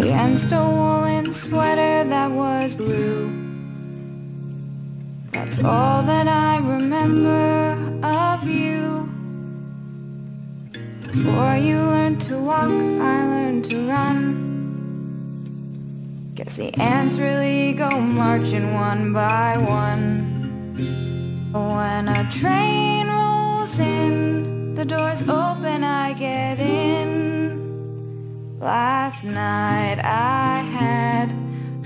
against a woolen sweater that was blue. That's all that I remember of you. Before you learned to walk, I learned to run. Guess the ants really go marching one by one. When a train rolls in, the doors open, I get in. Last night I had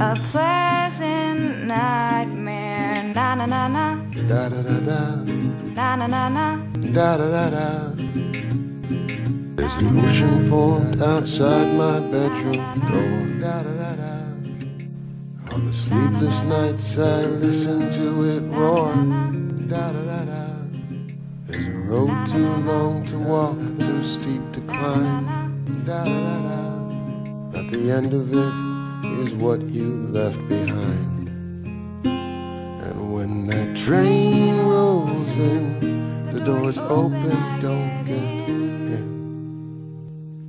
a pleasant nightmare. Na na na na. Da da da da. Na na na na. Da da da da. There's an ocean formed outside my bedroom door. Da da da da. On the sleepless nights I listen to it roar. Da da da da. There's a road too long to walk, too steep to climb. Da da da da. But the end of it is what you left behind. And when that train rolls in, the doors open, don't get in.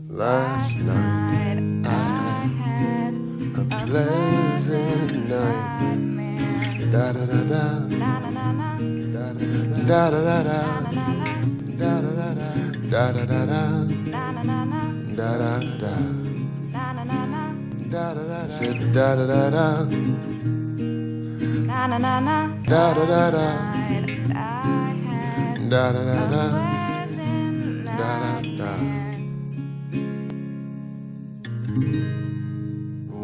Last night I had a pleasant night. Da da da da. Da da da da. Da da da da. Da da da da. Da da da da. Da da da. Da da da. Said da da da da. Na na na na. Da da da da. I had Da da da da. pleasant Da da da.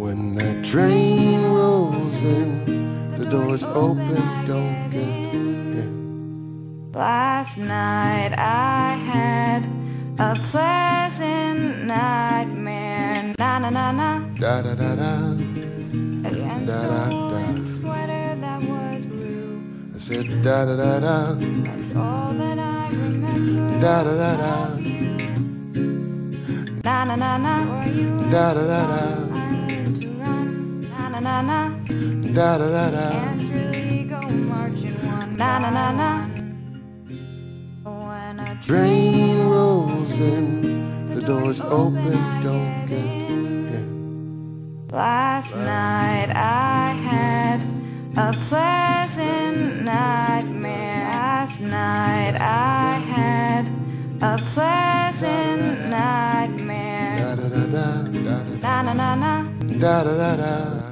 When that train rolls in, the doors open, don't get in. Last night I had a pleasant nightmare. Na na na. Da da da da. Against Da, da, a da. woolen sweater that was blue. I said da da da da. That's all that I remember. Da da da da. Na na na na. Da da da da. Learned to run. Na na na na. Da da da da. Ants really go marching one. Na na na na. When a Train rolls in, the doors open, don't a pleasant nightmare. Last night I had a pleasant nightmare. Da da da da. Da Na na na na. da da da.